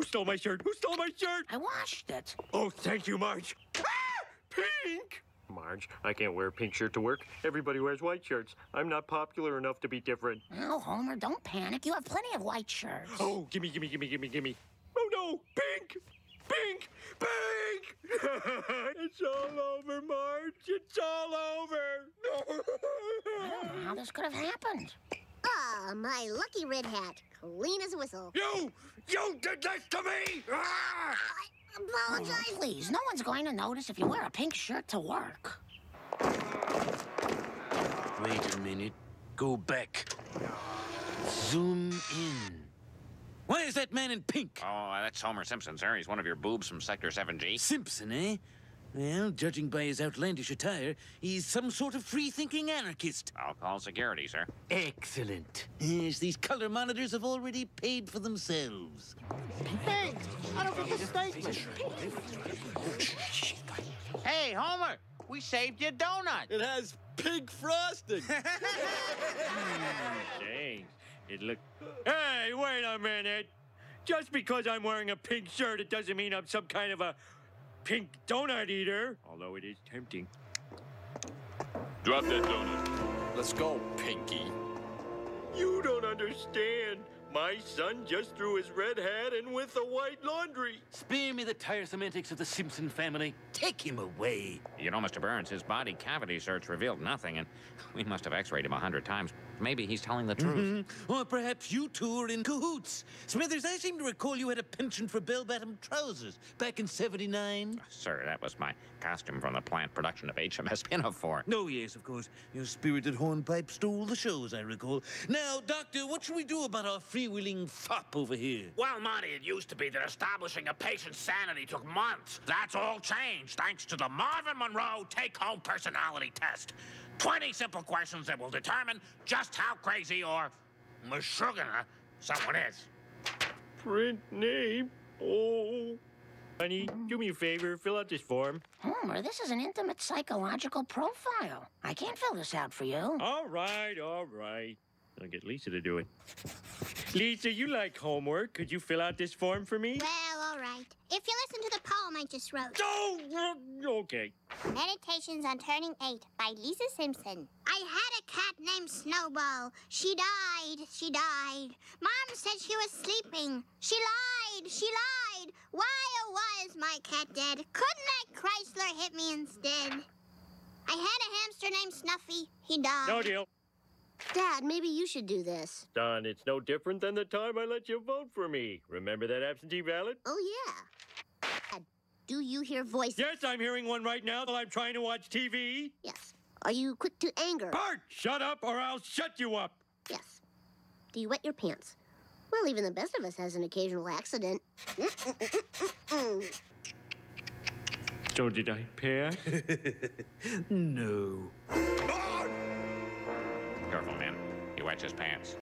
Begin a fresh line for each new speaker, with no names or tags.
Who stole my shirt? Who stole my shirt?
I washed it.
Oh, thank you, Marge. Ah! Pink! Marge, I can't wear a pink shirt to work. Everybody wears white shirts. I'm not popular enough to be different.
Oh, Homer, don't panic. You have plenty of white shirts.
Oh, gimme, gimme, gimme, gimme, gimme. Oh no, pink! Pink! Pink! it's all over, Marge. It's all over.
I don't know how this could have happened.
Ah, my lucky red hat. Clean as a whistle.
you! You did this to me! Ah!
I
Oh,
apologize.
please, no one's going to notice if you wear a pink shirt to work.
Wait a minute. Go back. Zoom in. Where's that man in pink?
Oh, that's Homer Simpson, sir. He's one of your boobs from Sector 7G.
Simpson, eh? Well, judging by his outlandish attire, he's some sort of free-thinking anarchist.
I'll call security, sir.
Excellent. Yes, these color monitors have already paid for themselves.
Hey, I don't get the statement.
Hey, Homer, we saved your donut.
It has pink frosting.
Thanks. It look. Hey, wait a minute. Just because I'm wearing a pink shirt, it doesn't mean I'm some kind of a pink donut eater. Although it is tempting.
Drop that donut. Let's go, Pinky.
You don't understand. My son just threw his red hat in with the white laundry.
Spare me the tiresome antics of the Simpson family. Take him away.
You know, Mr. Burns, his body cavity search revealed nothing, and we must have x-rayed him a hundred times. Maybe he's telling the truth. Mm-hmm.
Or perhaps you two are in cahoots. Smithers, I seem to recall you had a penchant for bell-bottom trousers back in 79.
Uh, sir, that was my costume from the plant production of HMS Pinafore.
Oh, yes, of course. Your spirited hornpipe stole the show, as I recall. Now, Doctor, what should we do about our freewheeling fop over here?
Well, Monty, it used to be that establishing a patient's sanity took months. That's all changed thanks to the Marvin Monroe take-home personality test. 20 simple questions that will determine just how crazy or sugar someone is.
Print name. Oh. Honey, do me a favor. Fill out this form.
Homer, this is an intimate psychological profile. I can't fill this out for you.
All right, all right. I'll get Lisa to do it. Lisa, you like homework. Could you fill out this form for me?
Well, all right. If you listen to the poem I just wrote.
Oh, okay.
Meditations on Turning 8 by Lisa Simpson. I had a cat named Snowball. She died. She died. Mom said she was sleeping. She lied. She lied. Why, oh, why is my cat dead? Couldn't that Chrysler hit me instead? I had a hamster named Snuffy. He died.
No deal.
Dad, maybe you should do this.
Don, it's no different than the time I let you vote for me. Remember that absentee ballot?
Oh, yeah. Dad, do you hear voices?
Yes, I'm hearing one right now while I'm trying to watch TV.
Yes. Are you quick to anger?
Bart, shut up or I'll shut you up.
Yes. Do you wet your pants? Well, even the best of us has an occasional accident.
So did I pair?
No. Oh!
Careful, man. He wets his pants.